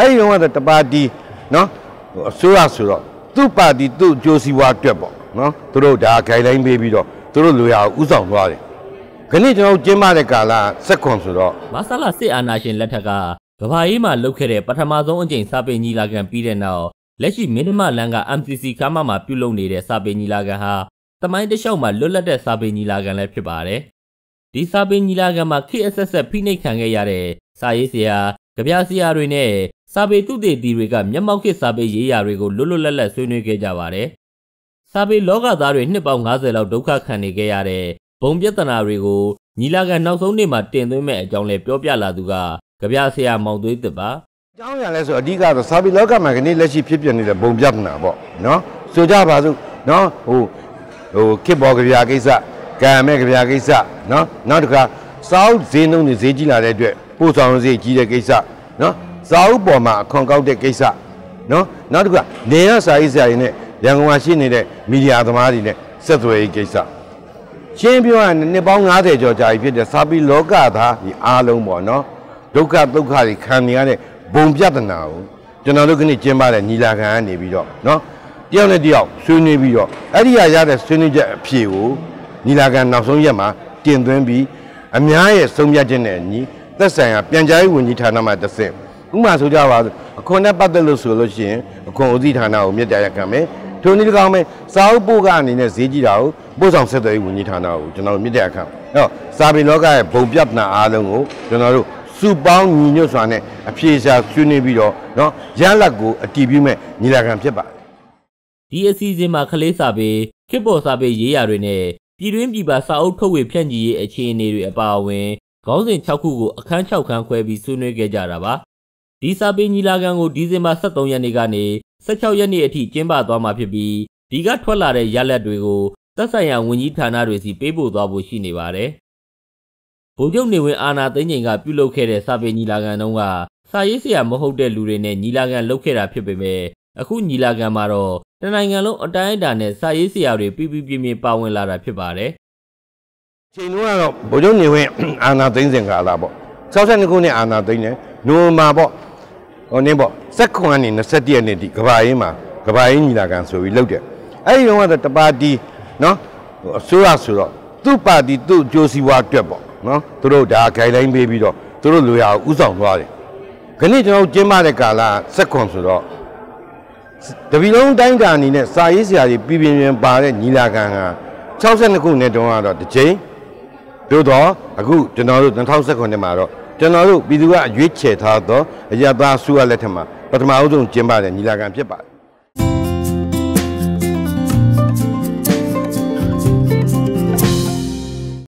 အဲ့ဒီတော့ကတပါတီနော်ဟိုအစိုးရဆိုတော့သူ့ပါတီသူ့အကျိုးစီးပွားအတွက်ပေါ့နော်သူတို့ဒါ guideline ပေးပြီးတော့သူတို့လူရအောင်ဥဆောင်သွားတယ် ခဏကျွန်တော်တို့ကျင်းပတဲ့ကာလဆက်ခွန်ဆိုတော့မဆလာစစ်အာဏာရှင်လက်ထက်ကကဘာအေးမှာလုပ်ခဲ့တဲ့ပထမဆုံးအကြိမ်စာပေညီလာခံပြီးတဲ့နောက်လက်ရှိမင်းဓမလန်က MCC ကားမမှာပြုလုပ်နေတဲ့စာပေညီလာခံဟာတမိုင်းတစ်လျှောက်မှာလွတ်လပ်တဲ့စာပေညီလာခံလည်းဖြစ်ပါတယ်။ဒီစာပေညီလာခံမှာ KSS ဖိနှိပ်ခံခဲ့ရတဲ့စာရေးဆရာ၊ကြပြဆရာတွေနဲ့စာပေသူတေတီတွေကမျက်မှောက်ခေတ်စာပေရေးရာတွေကိုလွတ်လွတ်လပ်လပ်ဆွေးနွေးခဲ့ကြပါတယ်။စာပေလောကသားတွေနှစ်ပေါင်း90လောက်ဒုက္ခခံနေခဲ့ရတဲ့ ဘုံပြဿနာတွေကိုညီလာခံနောက်ဆုံးနေ့မှာတင်သွင်းမဲ့အကြောင်းလဲပြောပြလာသူကကြပြဆရာမောင်သွေးတစ်ပါအကြောင်းအရာလဲဆိုအဓိကတော့စာပေလောကမှာခဏလက်ရှိဖြစ်ပြနေတဲ့ဘုံပြဿနာပေါ့နော်ဆိုကြပါစို့နော်ဟိုဟိုခေတ်ဘော်ကြပြကိစ္စကံမဲ့ကြပြကိစ္စနော်နောက်တစ်ခါစောက်ဈေးနှုန်းတွေဈေးကြီးလာတဲ့အတွက်ပို့ဆောင်ဈေးကြီးတဲ့ကိစ္စနော်စာအုပ်ပေါ်မှာအခွန်ကောက်တဲ့ကိစ္စနော်နောက်တစ်ခါနေရစာရေးဆရာတွေနဲ့ရန်ကုန်မှာရှိနေတဲ့မီဒီယာသမားတွေနဲ့ဆက်သွယ်ရေးကိစ္စ ရှင်းပြောရရင်နှစ်ပေါင်း90ကျော်ကြာပြီဖြစ်တဲ့စာပေလောကသားဒီအားလုံးပေါ့နော်ဒုက္ခဒုက္ခတွေခံနေရတဲ့ဘုံပြဿနာကိုကျွန်တော်တို့ကနေ့ကျင်းပတဲ့ညီလာခံကနေပြီးတော့နော်တယောက်နဲ့တယောက်ဆွေးနွေးပြီးတော့အဲ့ဒီဟာရတဲ့ဆွေးနွေးချက်အဖြေကိုညီလာခံနောက်ဆုံးရက်မှာတင်သွင်းပြီးအများရဲ့ဆုံးဖြတ်ချက်နဲ့အညီသက်ဆိုင်ရာပြန်ကြားရေးဝန်ကြီးဌာနမှတစ်ဆင့်ဥပမာဆိုကြပါစို့အခွန်နဲ့ပတ်သက်လို့ဆိုလို့ရှိရင်အခွန်ဦးစီးဌာနကိုမြစ်တရားခံမယ် ထိုနည်း၎င်းပဲစာအုပ်ပို့ကအနေနဲ့ဈေးကြီးတာကိုပို့ဆောင်ဆက်သွယ်ရေးဝန်ကြီးဌာနကိုကျွန်တော်တို့မြစ်တရားခံအဲ့တော့စာပေလောကရဲ့ဘုံပြဿနာအားလုံးကိုကျွန်တော်တို့စုပေါင်းညီညွတ်စွာနဲ့အပြေရှားဆွေးနွေးပြီးတော့เนาะရလက်ကိုအတီးပြုမဲ့ညီလာခံဖြစ်ပါတယ် ဒီအစီအစဉ်မှာခလေးစာပေခေတ်ပေါ်စာပေရေးရာတွေနဲ့ပြည်တွင်းပြည်ပစာအုပ်ထုတ်ဝေဖြန့်ချီရေးအခြေအနေတွေအပါအဝင်ခေါင်းစဉ်6ခုကိုအခန်း6ခန်းခွဲပြီးဆွေးနွေးခဲ့ကြတာပါဒီစာပေညီလာခံကိုဒီဇင်ဘာ23ရက်နေ့ကနေ 16ရက်နေ့အထိကျင်းပသွားမှာဖြစ်ပြီးဒီကထွက်လာတဲ့ရလဒ်တွေကိုသက်ဆိုင်ရာဝန်ကြီးဌာနတွေစီပေးပို့သွားဖို့ရှိနေပါတယ်ဗိုလ်ချုပ်နေဝင်အာနာသိန်းချိန်ကပြုလုပ်ခဲ့တဲ့စာပေညီလာခံတုန်းကစာရေးဆရာမဟုတ်တဲ့လူတွေနဲ့ညီလာခံလုပ်ခဲ့တာဖြစ်ပေမဲ့အခုညီလာခံမှာတော့တနိုင်ငံလုံးအတိုင်းအတာနဲ့စာရေးဆရာတွေပြပြပြင်းပြင်းပါဝင်လာတာဖြစ်ပါတယ်။ချိန်လုံးကတော့ဗိုလ်ချုပ်နေဝင်အာနာသိန်းစင်ကာလာပေါ့62ခုနှစ်အာနာသိန်းနဲ့နိုဝင်ဘာပေါ့ ဟိုနင်းပေါ့စက်ခွန်ကနေ21ရက်နေ့ဒီကဘာရင်းမှာကဘာရင်းညီလာခံဆိုပြီးလုပ်တယ်အဲ့ဒီတော့ကတပါတီနော်ဟိုအစိုးရဆိုတော့သူ့ပါတီသူ့အကျိုးစီးပွားအတွက်ပေါ့နော်သူတို့ဒါ guideline ပေးပြီးတော့သူတို့လူရအောင်ဥဆောင်သွားတယ်ခဏကျွန်တော်တို့ကျင်းပတဲ့ကာလစက်ခွန်ဆိုတော့တပီလုံးတိုင်းတာအနေနဲ့စာရေးဆရာကြီးပြည်ပြင်းပြင်းပါတဲ့ညီလာခံက62ခုနဲ့တုန်းကတော့တစ်ချိန်တို့တော့အခုကျွန်တော်တို့2019မှာတော့ ကျွန်တော်တို့ပြည်သူကအရွေးချယ်ထားသောအရသာစုရလက်ထက်မှာပထမအဆုံးကျင်းပတဲ့ညီလာခံဖြစ်ပါတယ်